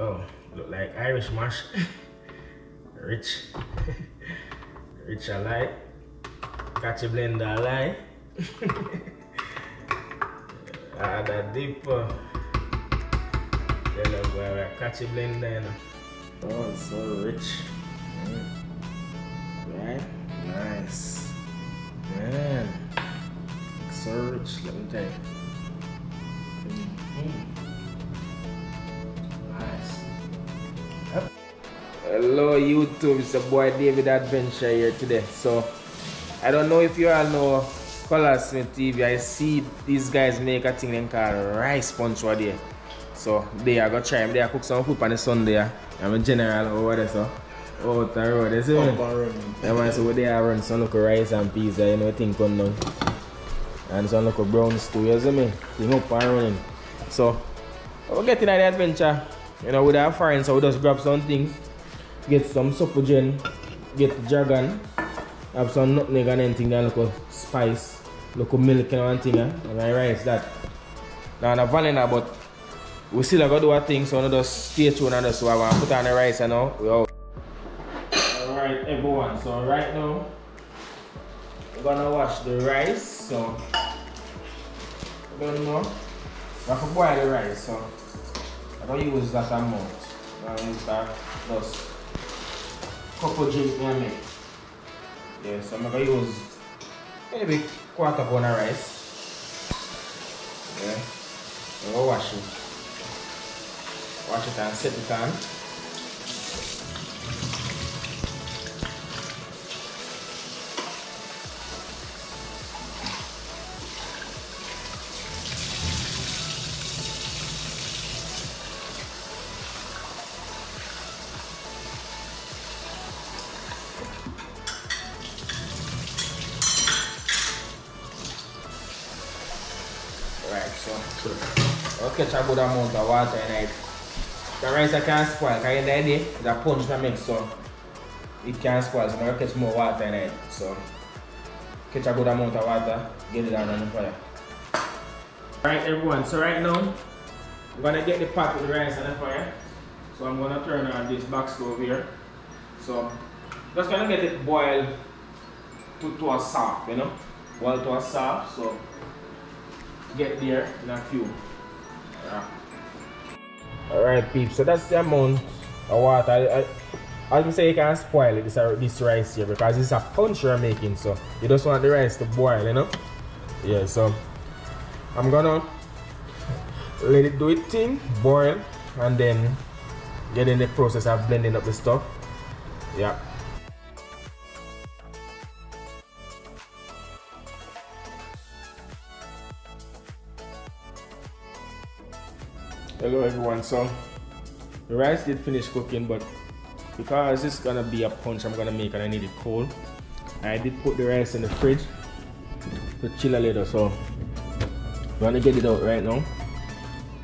Oh, look like Irish moss. Rich. Rich a lie. Catch a blender a lie. ah, that deep. Uh, then uh, catch a blender. You know. Oh, so rich. Right? Nice. Man. So rich, let me tell you. Mm. Nice. Hello YouTube, it's the boy David Adventure here today. So I don't know if you all know Colaz Smith TV. I see these guys make a thing called rice punch over there. So they are gonna try They are cook some food on the Sunday. I'm a general over there so. Oh, the road, you see me? Yeah man, so they are run some local rice and peas, you know, thing come down. And some local browns too, you see me? Thing up and running. So, we're getting an adventure. You know, with our friends, so we just grab some things, get some Supligen, get the dragon, have some nutmeg and anything, then look spice, look milk and one thing, and I rice that. Now, the vanilla, but we still gotta do our thing, so we just stay tuned and just so I want to put on the rice, you know. We all Alright, everyone, so right now, we're gonna wash the rice, so, we're gonna I have to boil the rice, so I don't use that amount. I use that just couple drink me. Yeah, so I'm gonna use maybe quarter pound of rice. Yeah. I'm gonna wash it. Wash it and set it on. Catch a good amount of water in. The rice I can spoil, because in the day, the punch that makes so it can spoil, so I catch more water in. So catch a good amount of water, get it on the fire. Alright everyone, so right now, I'm gonna get the pot with the rice on the fire. So I'm gonna turn on this box stove here. So just gonna get it boiled to, to a soft, you know? Boil to a soft, so get there in a few. Yeah. Alright peeps, so that's the amount of water. I, I, as we say you can't spoil it, this, uh, this rice here because it's a punch you're making so you just want the rice to boil, you know? Yeah, so I'm gonna let it do its thing, boil, and then get in the process of blending up the stuff. Yeah. Hello everyone. So the rice did finish cooking but because it's gonna be a punch i'm gonna make and i need it cold i did put the rice in the fridge to chill a little. So i'm gonna get it out right now?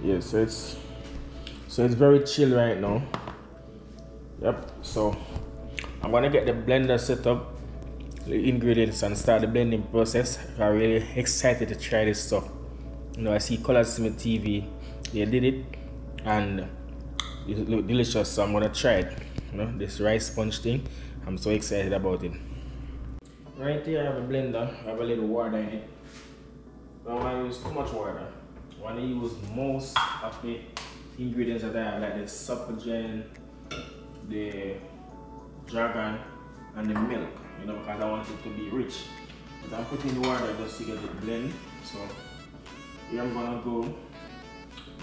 Yeah so it's so it's very chill right now. yep so i'm gonna get the blender set up the ingredients and start the blending process. I'm really excited to try this stuff. You know i see Colaz Smith tv they did it and it looked delicious. So i'm gonna try it. You know this rice sponge thing i'm so excited about it. Right here i have a blender. I have a little water in it. Don't want to use too much water. I want to use most of the ingredients that i have like the Supligen the dragon and the milk you know because i want it to be rich. But i'm putting water just to get it blend so here i'm gonna go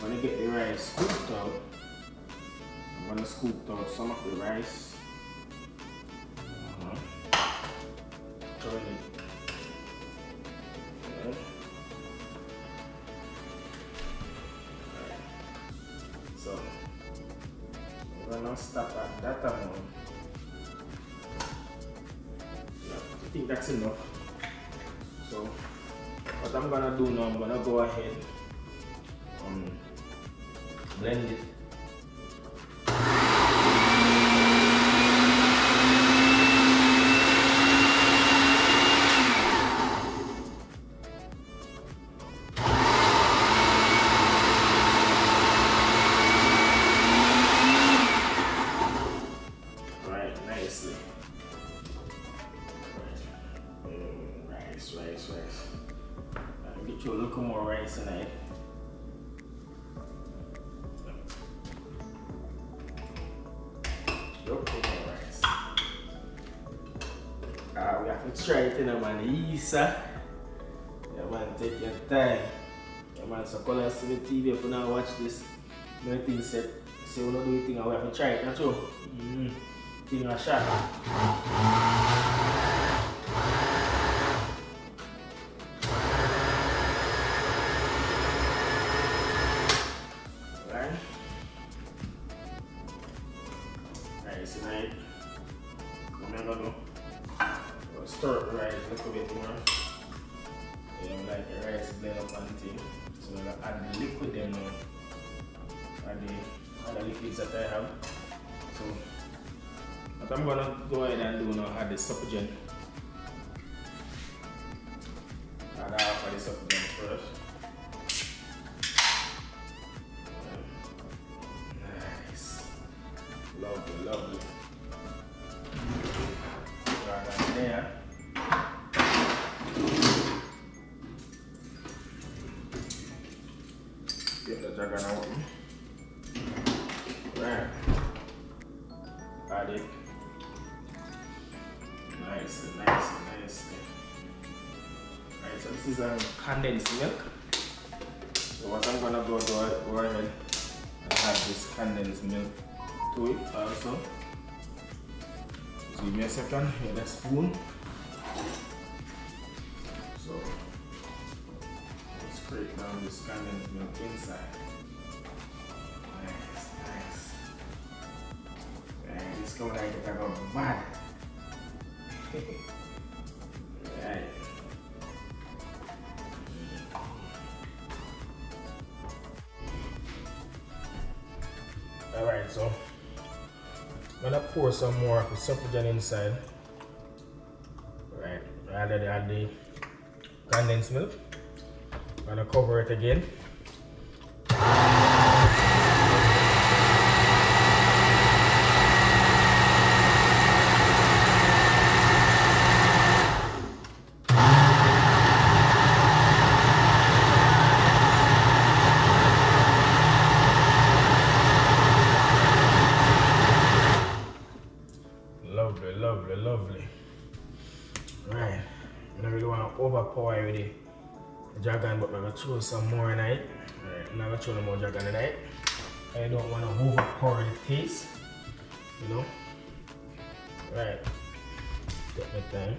I'm gonna get the rice scooped out. I'm gonna scoop out some of the rice. Uh -huh. Turn it. Okay. So we're gonna stop at that amount. Yeah, I think that's enough. So what I'm gonna do now, I'm gonna go ahead um, blend it mm, rice, rice, rice. I'll get you a little more rice tonight. Try it in a man. Isa. Yeah, man, take your time. Yeah, man, so call us to the TV if you now watch this. No thing set. Say we not do anything, we have to try it, not true? Mm -hmm. Thing a shot. Little bit more. Yeah, like the rice blend up and thing. So I'm gonna add the liquid then now. Add the other liquids that I have. So what I'm gonna go ahead and do now add the Supagen. Add half of the Supagen first. Nice. Lovely, lovely. there. Gonna open. Right. Add it. Nice, nice, nice. Right, so this is um, condensed milk. So what I'm gonna go do, go ahead and add this condensed milk to it also. Give me a second, here the spoon. So let's scrape down this condensed milk inside. Going like it go mad. right. Alright, so I'm gonna pour some more of the Supligen inside. Right, rather than add the condensed milk. I'm gonna cover it again. Dragon, but I'm going to throw some more in it. Right, I'm going to throw more dragon in it. I don't want to overpower the taste, you know. Right, take my time.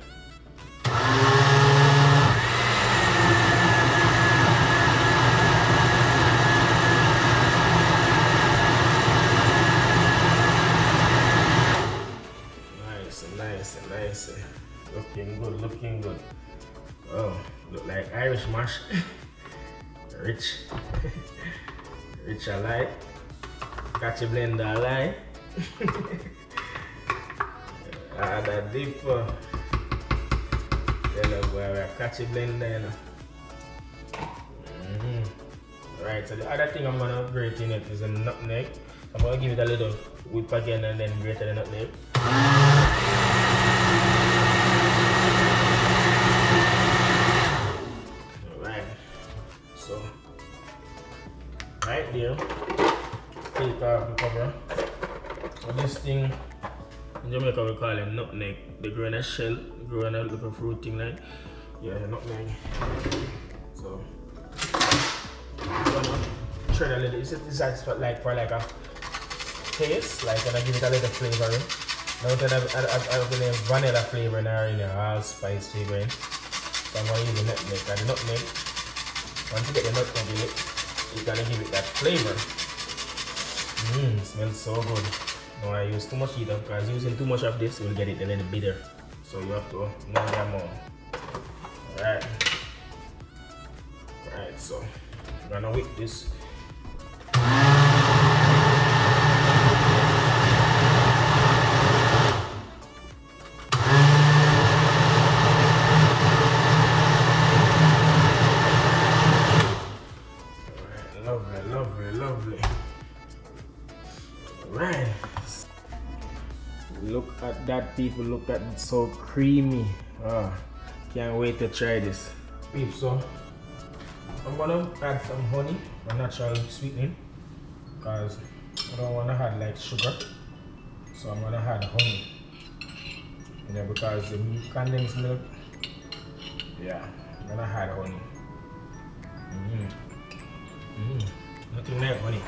Irish moss. Rich. Rich I like. Catch a blender I ah, that deep. Uh, yeah, boy, we catch a blender, you know. Mm -hmm. Right, so the other thing I'm gonna grate in it is a nutmeg. I'm gonna give it a little whip again and then grate the nutmeg. Thing in Jamaica we call it nutmeg. They grow in a shell grow in a little fruit thing like yeah nutmeg. So shred a little it's, it's like for like a taste like gonna give it a little flavor now then I've, I've, I've been a vanilla flavor in a allspice flavor so I'm gonna use the nutmeg and the nutmeg once you get the nutmeg in it it's gonna give it that flavor. Mmm, smells so good. No, I use too much either because using too much of this will get it a little bitter. So you have to know the amount. Alright. Alright, so I'm gonna whip this at that people look at it so creamy oh, can't wait to try this beef so I'm gonna add some honey or natural sweetening because I don't want to add like sugar So I'm gonna add honey. You know, because the condensed milk, yeah, I'm gonna add honey. Mm. Mm. Nothing like honey.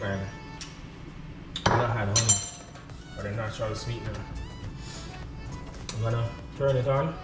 Right. Natural sweetener. I'm gonna turn it on.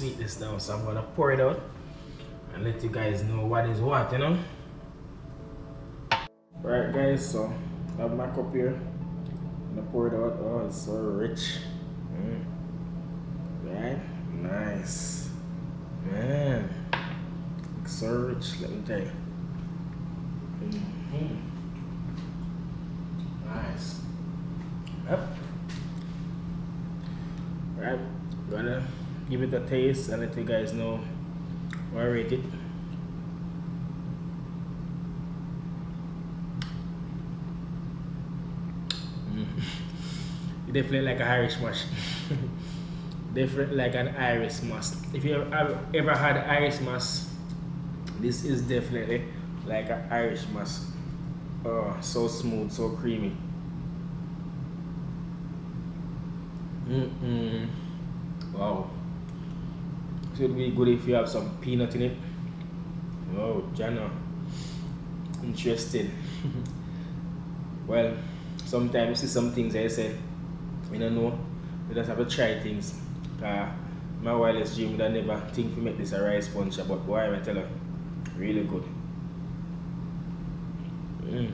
Sweetness down so I'm gonna pour it out and let you guys know what is what you know? Right guys so I have my cup here. I'm gonna pour it out. Oh it's so rich. Mm. right? Nice. Man. It's so rich let me tell you. Mm -hmm. nice. Yep. Right, gonna give it a taste and let you guys know where I rate it. Mm. definitely like an Irish moss. definitely like an Irish moss. If you have ever had Irish moss, this is definitely like an Irish mash. Oh, so smooth, so creamy. Mm-mm. Wow. Should be good if you have some peanut in it. Oh, Jana. Interesting. well, sometimes see some things I say, you don't know, you just have to try things. Uh, my wildest dream would never think to make this a rice punch, but boy, I tell you, really good. Mm.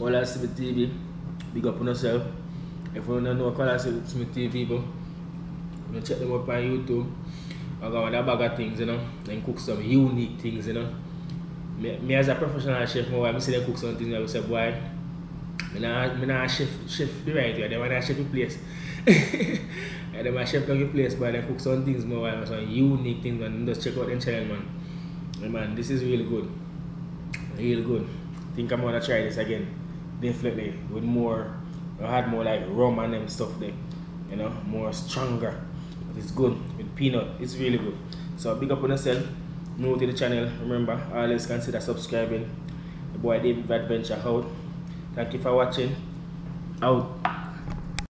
All I see TV. Big up on yourself. If you don't know Colaz Smith TV people, you check them up on YouTube. I got a bag of things, you know, and cook some unique things, you know. Me, me as a professional chef, I see them cook some things, I say, boy, I'm not chef, chef the right way, I'm not chef the place. and then my chef the place, but I cook some things more, some unique things, man. Just check out them channel, man. Man, this is really good. Really good. think I'm gonna try this again definitely with more I had more like rum and them stuff there you know more stronger it's good. With peanut it's really good. So big up on yourself. New to the channel remember always consider subscribing. The boy David Adventure out. Thank you for watching. Out